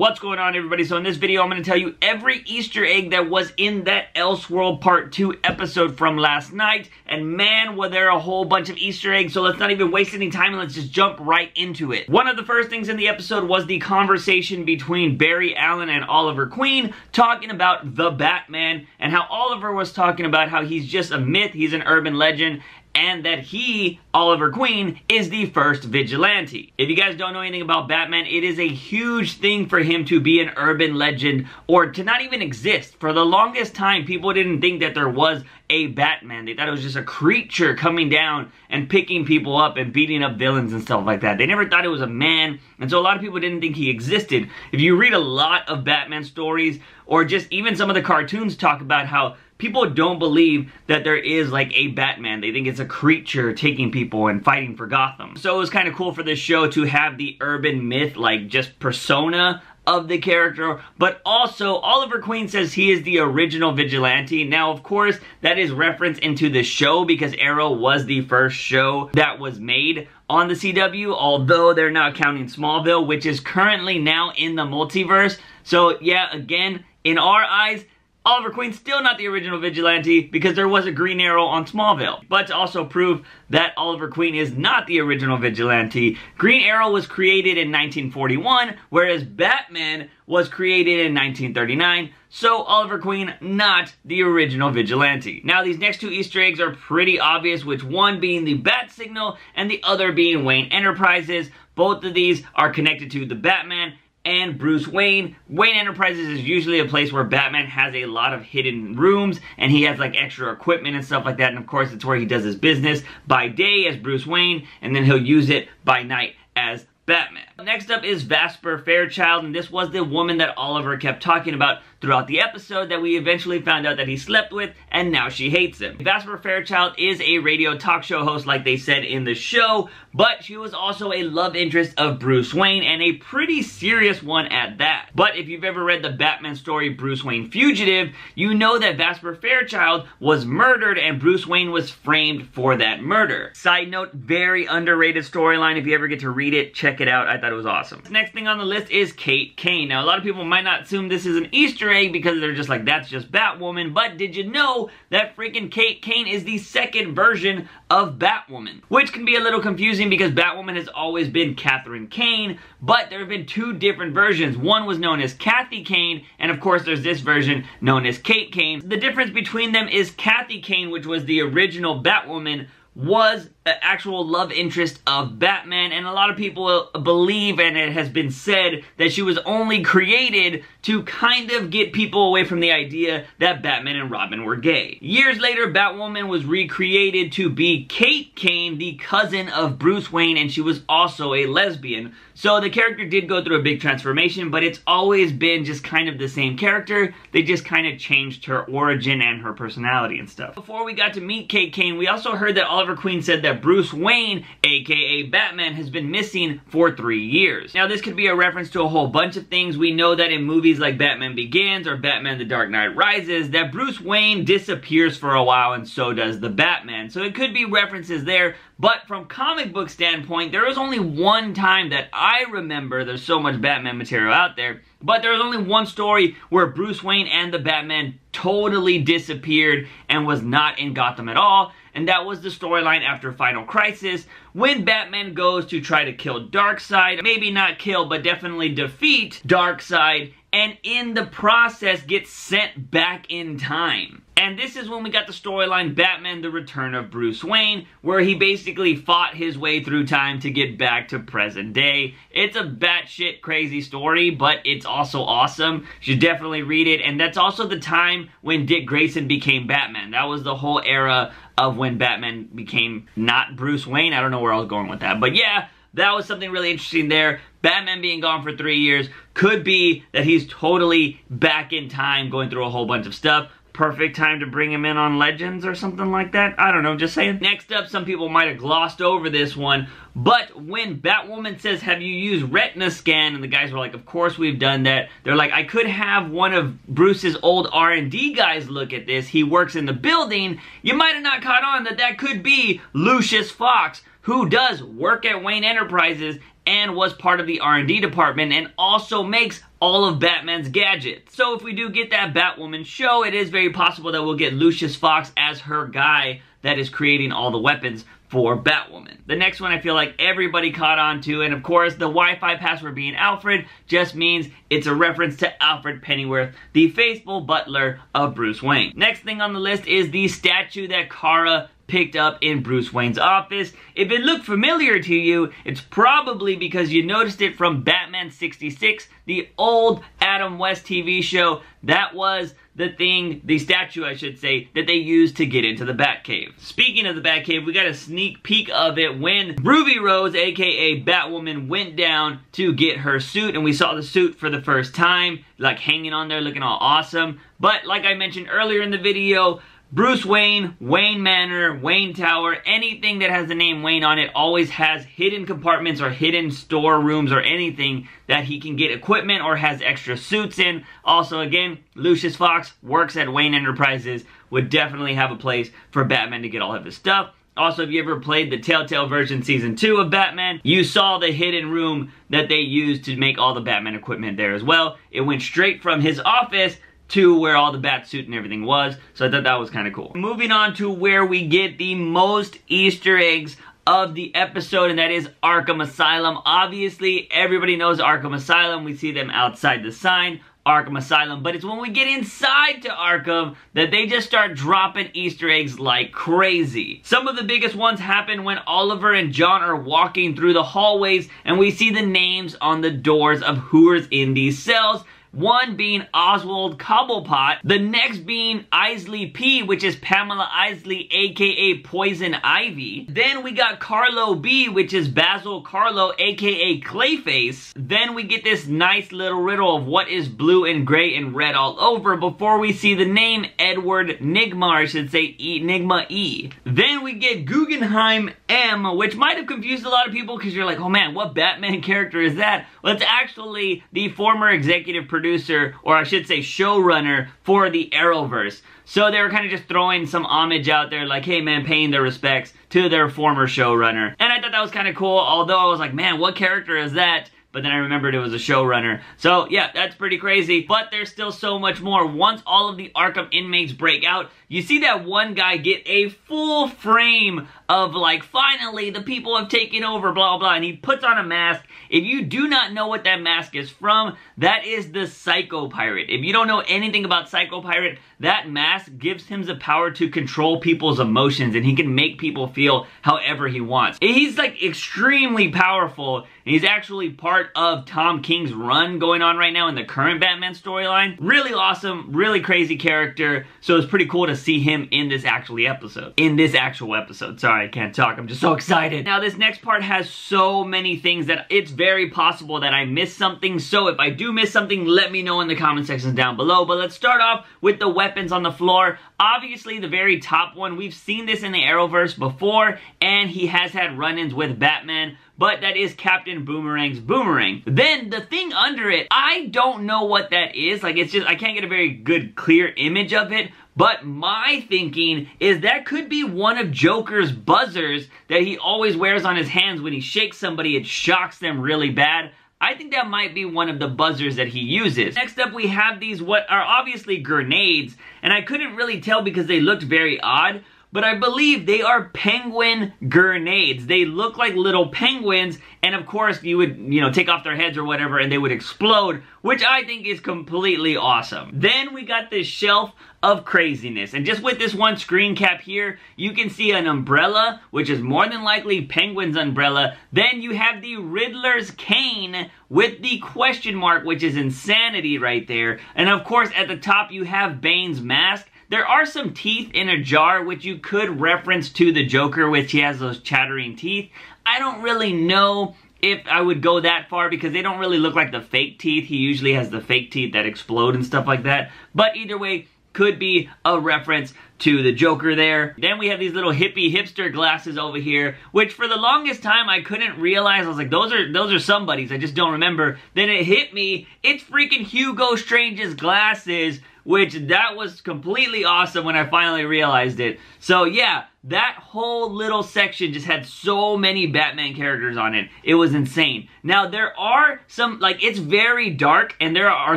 What's going on everybody? So in this video I'm going to tell you every Easter egg that was in that Elseworld Part 2 episode from last night. And man, were there a whole bunch of Easter eggs. So let's not even waste any time and let's just jump right into it. One of the first things in the episode was the conversation between Barry Allen and Oliver Queen talking about the Batman and how Oliver was talking about how he's just a myth, he's an urban legend, and that he, Oliver Queen, is the first vigilante. If you guys don't know anything about Batman, it is a huge thing for him to be an urban legend or to not even exist. For the longest time, people didn't think that there was a Batman. They thought it was just a creature coming down and picking people up and beating up villains and stuff like that. They never thought it was a man, and so a lot of people didn't think he existed. If you read a lot of Batman stories, or just even some of the cartoons talk about how people don't believe that there is like a Batman. They think it's a creature taking people and fighting for Gotham. So it was kind of cool for this show to have the urban myth, like just persona of the character, but also Oliver Queen says he is the original vigilante. Now, of course, that is reference into the show because Arrow was the first show that was made on the CW, although they're not counting Smallville, which is currently now in the multiverse. So yeah, again, in our eyes, Oliver Queen's still not the original vigilante because there was a Green Arrow on Smallville. But to also prove that Oliver Queen is not the original vigilante, Green Arrow was created in 1941, whereas Batman was created in 1939, so Oliver Queen not the original vigilante. Now these next two Easter eggs are pretty obvious, with one being the bat signal and the other being Wayne Enterprises. Both of these are connected to the Batman and Bruce Wayne. Wayne Enterprises is usually a place where Batman has a lot of hidden rooms and he has like extra equipment and stuff like that. And of course, it's where he does his business by day as Bruce Wayne and then he'll use it by night as Batman. Next up is Vesper Fairchild, and this was the woman that Oliver kept talking about throughout the episode that we eventually found out that he slept with, and now she hates him. Vesper Fairchild is a radio talk show host like they said in the show, but she was also a love interest of Bruce Wayne, and a pretty serious one at that. But if you've ever read the Batman story Bruce Wayne Fugitive, you know that Vesper Fairchild was murdered and Bruce Wayne was framed for that murder. Side note, very underrated storyline. If you ever get to read it, check it out. I thought thought it was awesome. Next thing on the list is Kate Kane. Now, a lot of people might not assume this is an Easter egg because they're just like, that's just Batwoman, but did you know that freaking Kate Kane is the second version of Batwoman? Which can be a little confusing because Batwoman has always been Catherine Kane, but there have been two different versions. One was known as Kathy Kane, and of course there's this version known as Kate Kane. The difference between them is Kathy Kane, which was the original Batwoman, was an actual love interest of Batman and a lot of people believe and it has been said that she was only created to kind of get people away from the idea that Batman and Robin were gay. Years later, Batwoman was recreated to be Kate Kane, the cousin of Bruce Wayne, and she was also a lesbian. So the character did go through a big transformation, but it's always been just kind of the same character. They just kind of changed her origin and her personality and stuff. Before we got to meet Kate Kane, we also heard that Oliver Queen said that Bruce Wayne, aka Batman, has been missing for three years. Now this could be a reference to a whole bunch of things. We know that in movies like Batman Begins or Batman The Dark Knight Rises, that Bruce Wayne disappears for a while and so does the Batman. So it could be references there, but from comic book standpoint, there was only one time that I remember, there's so much Batman material out there, but there was only one story where Bruce Wayne and the Batman totally disappeared and was not in Gotham at all, and that was the storyline after Final Crisis, when Batman goes to try to kill Darkseid, maybe not kill, but definitely defeat Darkseid, and in the process gets sent back in time. And this is when we got the storyline Batman The Return of Bruce Wayne, where he basically fought his way through time to get back to present day. It's a batshit crazy story, but it's also awesome. You should definitely read it. And that's also the time when Dick Grayson became Batman. That was the whole era of when Batman became not Bruce Wayne. I don't know where I was going with that. But yeah, that was something really interesting there. Batman being gone for three years could be that he's totally back in time going through a whole bunch of stuff perfect time to bring him in on Legends or something like that. I don't know, just saying. Next up, some people might have glossed over this one, but when Batwoman says, have you used retina scan? And the guys were like, of course we've done that. They're like, I could have one of Bruce's old R&D guys look at this. He works in the building. You might have not caught on that that could be Lucius Fox, who does work at Wayne Enterprises and was part of the R&D department and also makes all of Batman's gadgets. So if we do get that Batwoman show, it is very possible that we'll get Lucius Fox as her guy that is creating all the weapons for Batwoman. The next one I feel like everybody caught on to, and of course the Wi-Fi password being Alfred just means it's a reference to Alfred Pennyworth, the faithful butler of Bruce Wayne. Next thing on the list is the statue that Kara picked up in Bruce Wayne's office. If it looked familiar to you, it's probably because you noticed it from Batman 66, the old Adam West TV show. That was the thing, the statue I should say, that they used to get into the Batcave. Speaking of the Batcave, we got a sneak peek of it when Ruby Rose, aka Batwoman, went down to get her suit, and we saw the suit for the first time, like hanging on there looking all awesome. But like I mentioned earlier in the video, Bruce Wayne, Wayne Manor, Wayne Tower, anything that has the name Wayne on it always has hidden compartments or hidden storerooms or anything that he can get equipment or has extra suits in. Also, again, Lucius Fox works at Wayne Enterprises, would definitely have a place for Batman to get all of his stuff. Also, if you ever played the Telltale version Season 2 of Batman, you saw the hidden room that they used to make all the Batman equipment there as well. It went straight from his office to where all the bat suit and everything was. So I thought that was kind of cool. Moving on to where we get the most Easter eggs of the episode, and that is Arkham Asylum. Obviously, everybody knows Arkham Asylum. We see them outside the sign. Arkham Asylum, but it's when we get inside to Arkham that they just start dropping Easter eggs like crazy. Some of the biggest ones happen when Oliver and John are walking through the hallways and we see the names on the doors of who is in these cells one being Oswald Cobblepot, the next being Isley P, which is Pamela Isley, aka Poison Ivy. Then we got Karlo B, which is Basil Karlo, aka Clayface. Then we get this nice little riddle of what is blue and gray and red all over before we see the name Edward Nygma, I should say Enigma E. Then we get Guggenheim M, which might have confused a lot of people because you're like, oh man, what Batman character is that? Well, it's actually the former executive producer producer, or I should say showrunner, for the Arrowverse. So they were kind of just throwing some homage out there, like, hey man, paying their respects to their former showrunner. And I thought that was kind of cool, although I was like, man, what character is that? but then I remembered it was a showrunner. So yeah, that's pretty crazy, but there's still so much more. Once all of the Arkham inmates break out, you see that one guy get a full frame of like, finally, the people have taken over, blah, blah, and he puts on a mask. If you do not know what that mask is from, that is the Psycho Pirate. If you don't know anything about Psycho Pirate, that mask gives him the power to control people's emotions, and he can make people feel however he wants. He's like extremely powerful, he's actually part of Tom King's run going on right now in the current Batman storyline. Really awesome, really crazy character, so it's pretty cool to see him in this actually episode. In this actual episode, sorry. I can't talk. I'm just so excited. Now, this next part has so many things that it's very possible that I missed something. So if I do miss something, let me know in the comment section down below. But let's start off with the weapons on the floor. Obviously, the very top one, we've seen this in the Arrowverse before, and he has had run-ins with Batman, but that is Captain Boomerang's boomerang. Then, the thing under it, I don't know what that is. Like, it's just, I can't get a very good, clear image of it, but my thinking is that could be one of Joker's buzzers that he always wears on his hands when he shakes somebody, it shocks them really bad. I think that might be one of the buzzers that he uses. Next up, we have these what are obviously grenades, and I couldn't really tell because they looked very odd, but I believe they are penguin grenades. They look like little penguins, and of course you would, you know, take off their heads or whatever and they would explode, which I think is completely awesome. Then we got this shelf of craziness. And just with this one screen cap here, you can see an umbrella, which is more than likely Penguin's umbrella. Then you have the Riddler's cane with the question mark, which is insanity right there. And of course, at the top, you have Bane's mask. There are some teeth in a jar, which you could reference to the Joker, which he has those chattering teeth. I don't really know if I would go that far because they don't really look like the fake teeth. He usually has the fake teeth that explode and stuff like that. But either way, could be a reference to the Joker there. Then we have these little hippie hipster glasses over here, which for the longest time I couldn't realize. I was like, those are those are somebody's. I just don't remember. Then it hit me. It's freaking Hugo Strange's glasses, which that was completely awesome when I finally realized it. So yeah, that whole little section just had so many Batman characters on it. It was insane. Now, there are some, like, it's very dark, and there are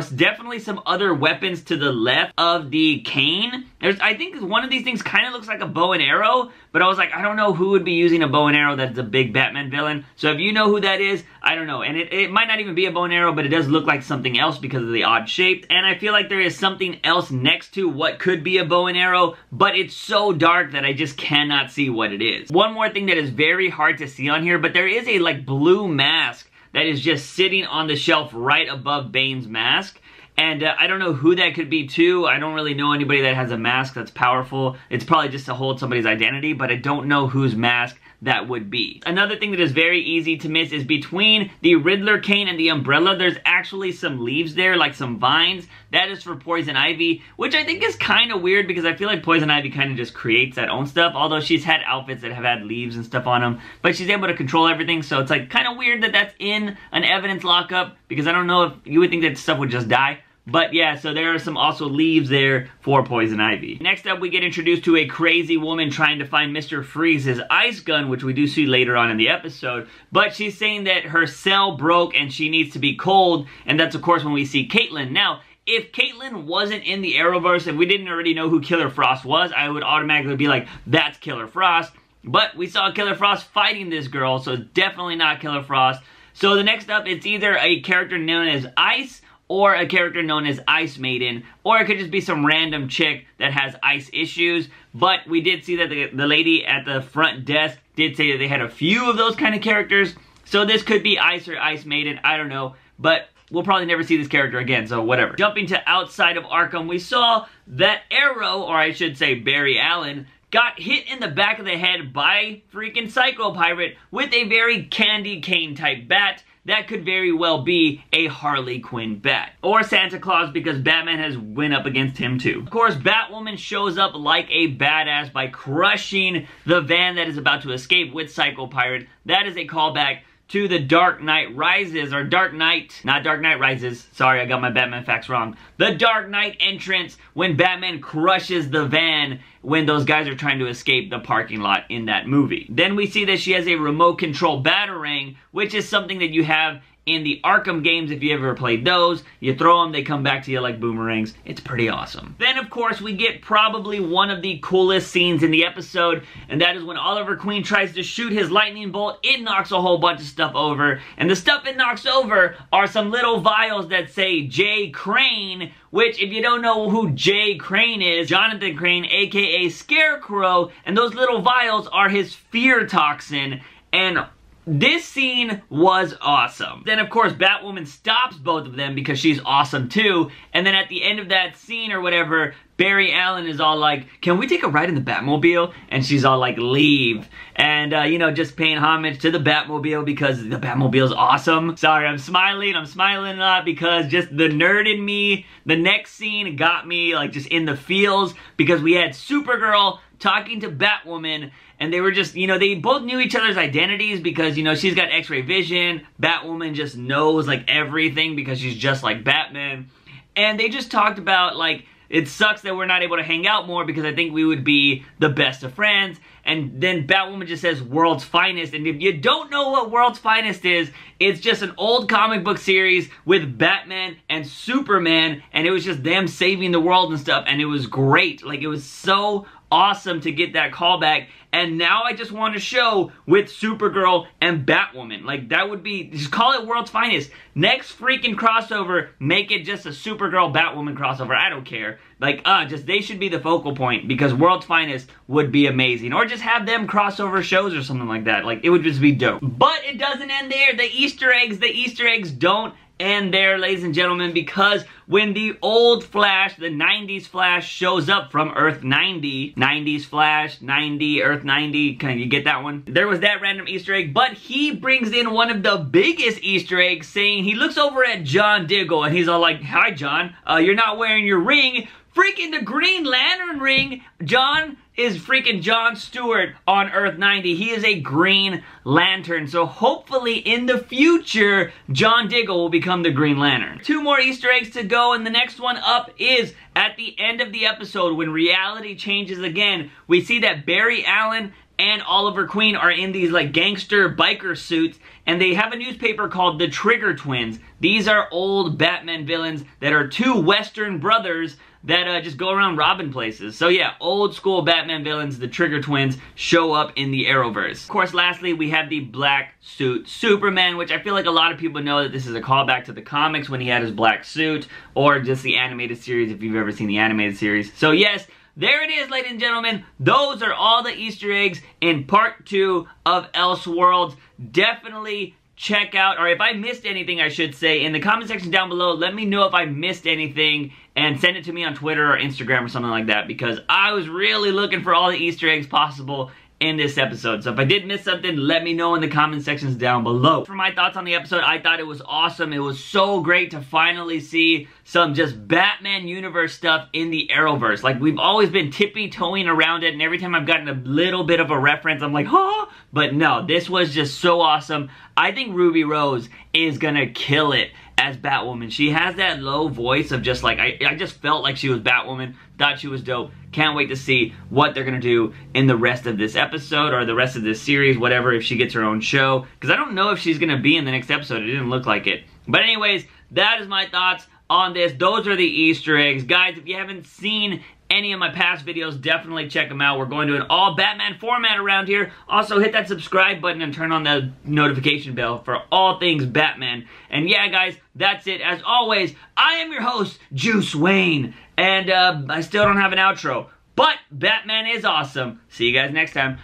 definitely some other weapons to the left of the cane. There's, I think one of these things kind of looks like a bow and arrow, but I was like, I don't know who would be using a bow and arrow that's a big Batman villain. So if you know who that is, I don't know. And it, it might not even be a bow and arrow, but it does look like something else because of the odd shape. And I feel like there is something else next to what could be a bow and arrow, but it's so dark that I just cannot see what it is. One more thing that is very hard to see on here, but there is a like blue mask that is just sitting on the shelf right above Bane's mask. And uh, I don't know who that could be too. I don't really know anybody that has a mask that's powerful. It's probably just to hold somebody's identity, but I don't know whose mask that would be. Another thing that is very easy to miss is between the Riddler cane and the umbrella, there's actually some leaves there, like some vines. That is for Poison Ivy, which I think is kind of weird because I feel like Poison Ivy kind of just creates that own stuff, although she's had outfits that have had leaves and stuff on them, but she's able to control everything, so it's like kind of weird that that's in an evidence lockup because I don't know if you would think that stuff would just die. But yeah, so there are some also leaves there for Poison Ivy. Next up, we get introduced to a crazy woman trying to find Mr. Freeze's ice gun, which we do see later on in the episode. But she's saying that her cell broke and she needs to be cold, and that's of course when we see Caitlin. Now, if Caitlin wasn't in the Arrowverse, if we didn't already know who Killer Frost was, I would automatically be like, that's Killer Frost. But we saw Killer Frost fighting this girl, so definitely not Killer Frost. So the next up, it's either a character known as Ice or a character known as Ice Maiden, or it could just be some random chick that has ice issues. But we did see that the, the lady at the front desk did say that they had a few of those kind of characters. So this could be Ice or Ice Maiden, I don't know. But we'll probably never see this character again, so whatever. Jumping to outside of Arkham, we saw that Arrow, or I should say Barry Allen, got hit in the back of the head by freaking Psycho Pirate with a very candy cane type bat that could very well be a Harley Quinn bat. Or Santa Claus because Batman has went up against him too. Of course, Batwoman shows up like a badass by crushing the van that is about to escape with Psycho Pirate. That is a callback to The Dark Knight Rises, or Dark Knight, not Dark Knight Rises. Sorry, I got my Batman facts wrong. The Dark Knight entrance when Batman crushes the van when those guys are trying to escape the parking lot in that movie. Then we see that she has a remote control Batarang, which is something that you have in the Arkham games, if you ever played those, you throw them, they come back to you like boomerangs. It's pretty awesome. Then, of course, we get probably one of the coolest scenes in the episode, and that is when Oliver Queen tries to shoot his lightning bolt. It knocks a whole bunch of stuff over, and the stuff it knocks over are some little vials that say J. Crane, which, if you don't know who J. Crane is, Jonathan Crane, aka Scarecrow, and those little vials are his fear toxin, and this scene was awesome. Then, of course, Batwoman stops both of them because she's awesome too. And then at the end of that scene or whatever, Barry Allen is all like, can we take a ride in the Batmobile? And she's all like, leave. And, uh, you know, just paying homage to the Batmobile because the Batmobile's awesome. Sorry, I'm smiling. I'm smiling a lot because just the nerd in me, the next scene got me, like, just in the feels because we had Supergirl talking to Batwoman and they were just, you know, they both knew each other's identities because, you know, she's got x-ray vision, Batwoman just knows, like, everything because she's just like Batman, and they just talked about, like, it sucks that we're not able to hang out more because I think we would be the best of friends. And then Batwoman just says World's Finest. And if you don't know what World's Finest is, it's just an old comic book series with Batman and Superman. And it was just them saving the world and stuff. And it was great. Like, it was so awesome to get that callback. And now I just want to show with Supergirl and Batwoman. Like, that would be, just call it World's Finest. Next freaking crossover, make it just a Supergirl Batwoman crossover. I don't care. Like, uh, just, they should be the focal point because World's Finest would be amazing. Or just have them crossover shows or something like that. Like, it would just be dope. But it doesn't end there. The Easter eggs, the Easter eggs don't and there, ladies and gentlemen, because when the old Flash, the 90s Flash, shows up from Earth 90, 90s Flash, 90, Earth 90, can you get that one? There was that random Easter egg, but he brings in one of the biggest Easter eggs, saying he looks over at John Diggle, and he's all like, Hi, John, uh, you're not wearing your ring freaking the Green Lantern ring. John is freaking John Stewart on Earth 90. He is a Green Lantern. So hopefully in the future, John Diggle will become the Green Lantern. Two more Easter eggs to go, and the next one up is at the end of the episode when reality changes again. We see that Barry Allen and Oliver Queen are in these like gangster biker suits and they have a newspaper called the Trigger Twins. These are old Batman villains that are two Western brothers that uh, just go around robbing places. So yeah, old school Batman villains, the Trigger Twins, show up in the Arrowverse. Of course, lastly, we have the black suit Superman, which I feel like a lot of people know that this is a callback to the comics when he had his black suit, or just the animated series if you've ever seen the animated series. So yes, there it is, ladies and gentlemen. Those are all the Easter eggs in part two of Elseworlds. Definitely check out, or if I missed anything, I should say, in the comment section down below, let me know if I missed anything and send it to me on Twitter or Instagram or something like that because I was really looking for all the Easter eggs possible in this episode. So if I did miss something, let me know in the comment sections down below. For my thoughts on the episode, I thought it was awesome. It was so great to finally see some just Batman universe stuff in the Arrowverse. Like, we've always been tippy-toeing around it, and every time I've gotten a little bit of a reference, I'm like, huh? But no, this was just so awesome. I think Ruby Rose is gonna kill it as Batwoman. She has that low voice of just like, I, I just felt like she was Batwoman, thought she was dope. Can't wait to see what they're going to do in the rest of this episode or the rest of this series, whatever, if she gets her own show. Because I don't know if she's going to be in the next episode. It didn't look like it. But anyways, that is my thoughts on this. Those are the Easter eggs. Guys, if you haven't seen any of my past videos, definitely check them out. We're going to an all Batman format around here. Also, hit that subscribe button and turn on the notification bell for all things Batman. And yeah, guys, that's it. As always, I am your host, Juice Wayne. And uh, I still don't have an outro. But Batman is awesome. See you guys next time.